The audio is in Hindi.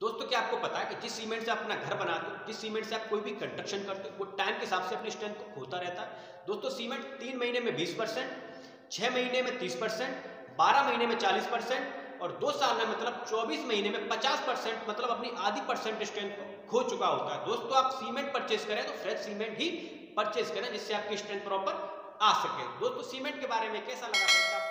दोस्तों, क्या आपको पता है कि जिस सीमेंट से अपना घर बनाते हो, जिस सीमेंट से आप कोई भी कंस्ट्रक्शन करते हो, वो टाइम के हिसाब से अपनी स्ट्रेंथ को खोता रहता है। दोस्तों सीमेंट तीन महीने में बीस परसेंट, छह महीने में तीस परसेंट, बारह महीने में चालीस परसेंट और दो साल में मतलब चौबीस महीने में पचास परसेंट मतलब अपनी आधी परसेंट स्ट्रेंथ को खो चुका होता है। दोस्तों, आप सीमेंट परचेज करें तो फ्रेश सीमेंट ही परचेज करें जिससे आपकी स्ट्रेंथ प्रॉपर आ सके। दोस्तों सीमेंट के बारे में कैसा लगा?